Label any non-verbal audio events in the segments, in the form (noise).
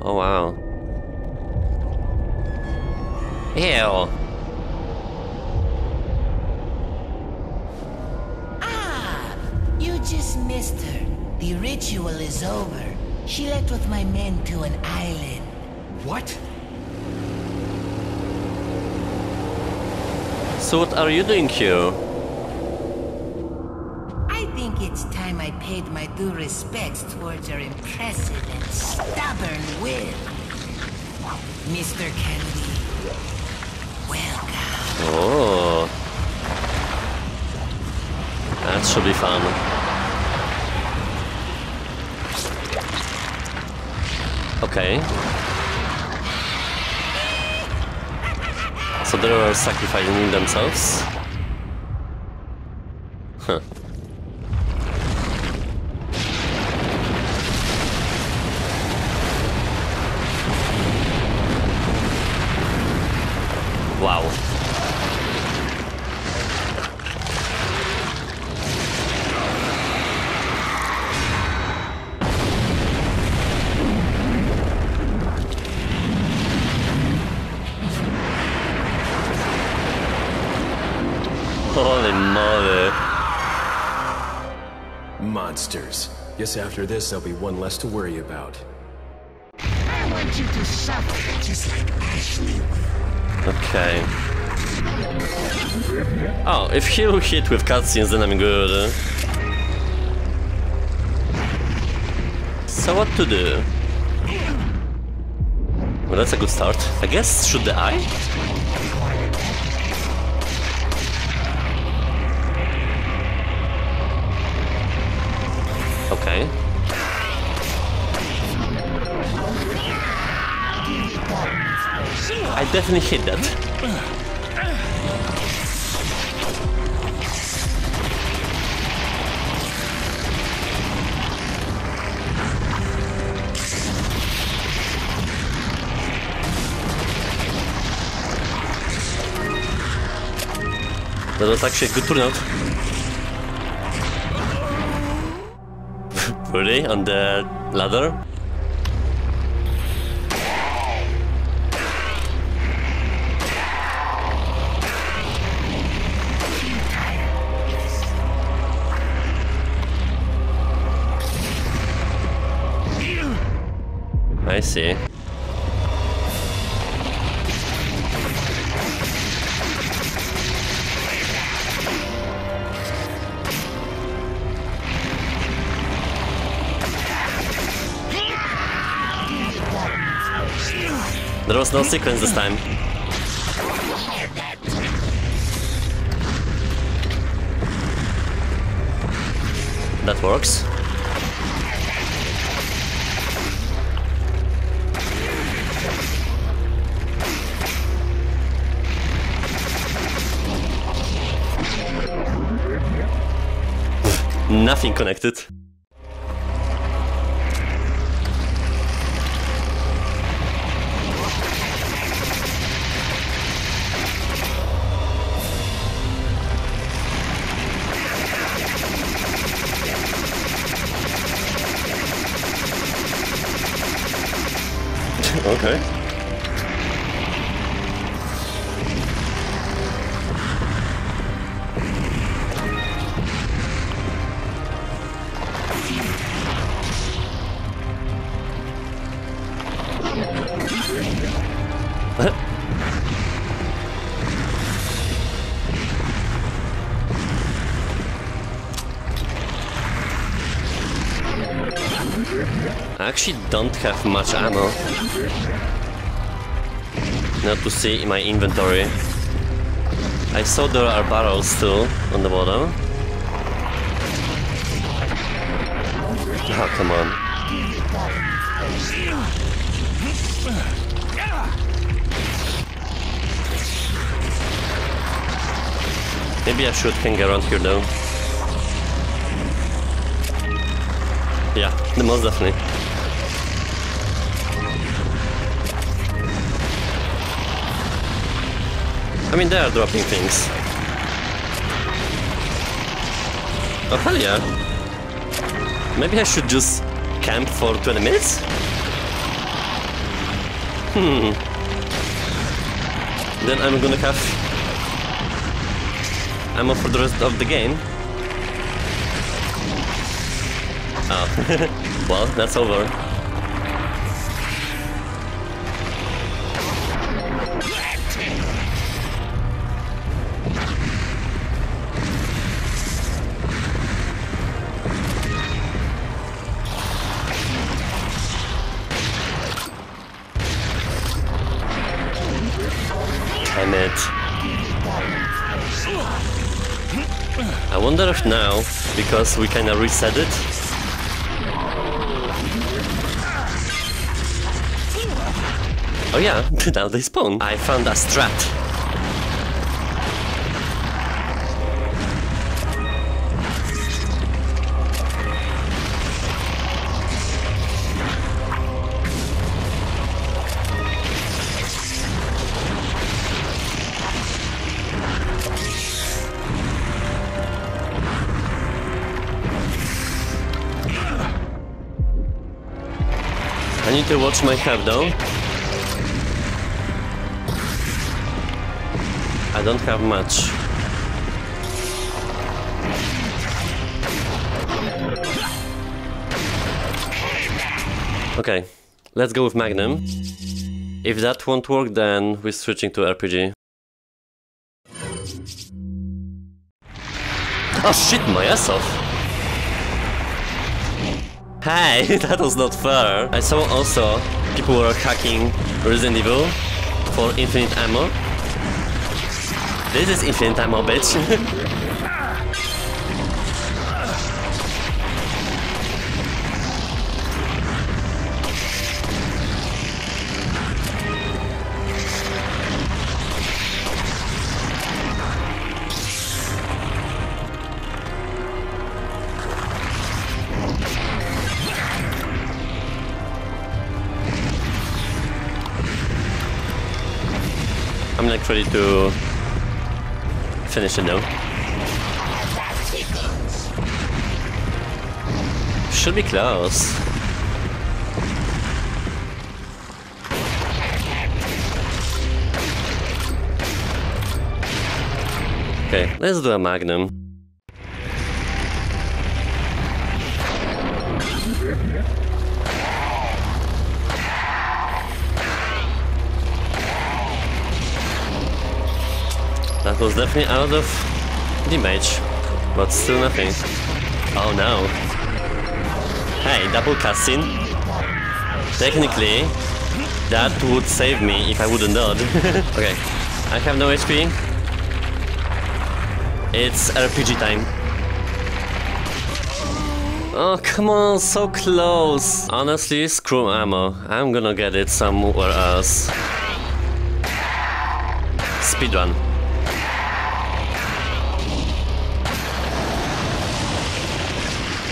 Oh wow. Ew. Ah, you just missed her. The ritual is over. She left with my men to an island. What? So what are you doing here? Due respect towards your impressive and stubborn will. Mr. Kennedy, welcome. Oh. That should be fun. Okay. So they were sacrificing themselves? Huh. Holy mother. Monsters. Guess after this, there'll be one less to worry about. I want you to suffer just like Ashley Okay. Oh, if he'll hit with cutscenes, then I'm good. So what to do? Well, that's a good start. I guess shoot the eye? Okay. I definitely hit that. That was actually a good turnout. Really? On the ladder? I see. There was no sequence this time. That works. Nothing connected. Okay. I (laughs) actually don't have much ammo. Not to see in my inventory. I saw there are barrels still on the bottom. Oh, come on. Maybe I should hang around here though. Yeah, the most definitely. I mean, they are dropping things. Oh, hell yeah. Maybe I should just camp for 20 minutes? Hmm. Then I'm gonna have ammo for the rest of the game. Oh. (laughs) well, that's over. I wonder if now, because we kinda reset it. Oh yeah, (laughs) now they spawn. I found a strat. Need to watch my health though. I don't have much. Okay, let's go with Magnum. If that won't work, then we're switching to RPG. Oh shit, my ass off! Hey, (laughs) that was not fair. I saw also people were hacking Resident Evil for infinite ammo. This is infinite ammo, bitch. (laughs) I'm not ready to finish it now. Should be close. Okay, let's do a magnum. That was definitely out of damage, but still nothing. Oh no. Hey, double cutscene. Technically, that would save me if I wouldn't dodge. (laughs) okay, I have no HP. It's RPG time. Oh, come on, so close. Honestly, screw ammo. I'm gonna get it somewhere else. Speedrun.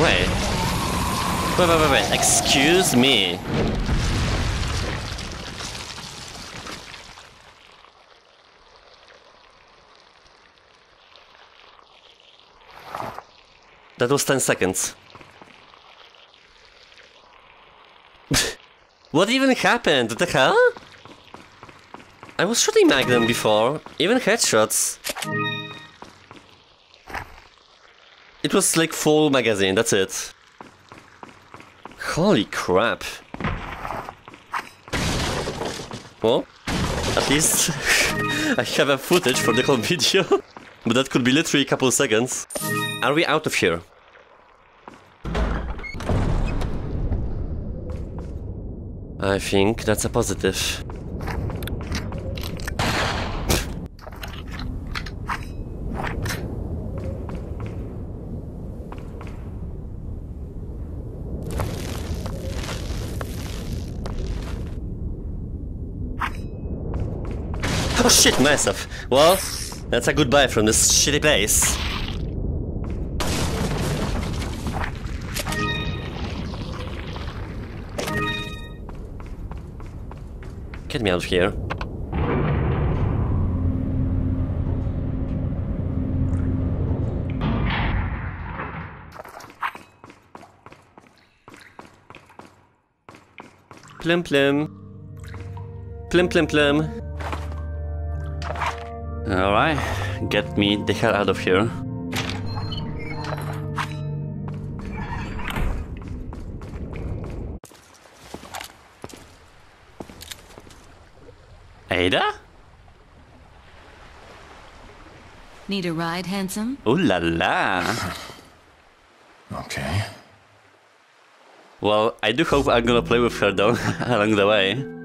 Wait. Wait, wait, wait, wait. Excuse me. That was 10 seconds. (laughs) what even happened? The hell? I was shooting Magnum before, even headshots. It was like full magazine, that's it. Holy crap. Well, at least (laughs) I have a footage for the whole video. (laughs) but that could be literally a couple seconds. Are we out of here? I think that's a positive. Shit, myself. Well, that's a goodbye from this shitty place. Get me out of here. Plim plim. Plim plim plim. Alright, get me the hell out of here. Ada? Need a ride, handsome? Ooh la la. (laughs) Okay. Well, I do hope I'm gonna play with her though (laughs) along the way.